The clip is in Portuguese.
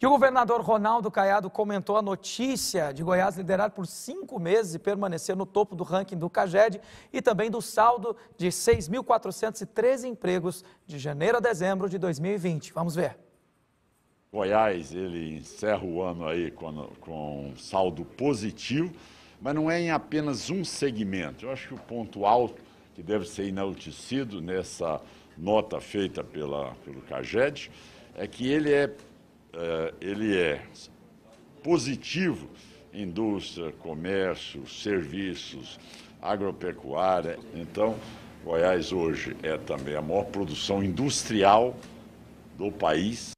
E o governador Ronaldo Caiado comentou a notícia de Goiás liderar por cinco meses e permanecer no topo do ranking do CAGED e também do saldo de 6.413 empregos de janeiro a dezembro de 2020. Vamos ver. Goiás, ele encerra o ano aí com, com saldo positivo, mas não é em apenas um segmento. Eu acho que o ponto alto que deve ser enaltecido nessa nota feita pela, pelo CAGED é que ele é é, ele é positivo indústria, comércio, serviços, agropecuária. Então, Goiás hoje é também a maior produção industrial do país.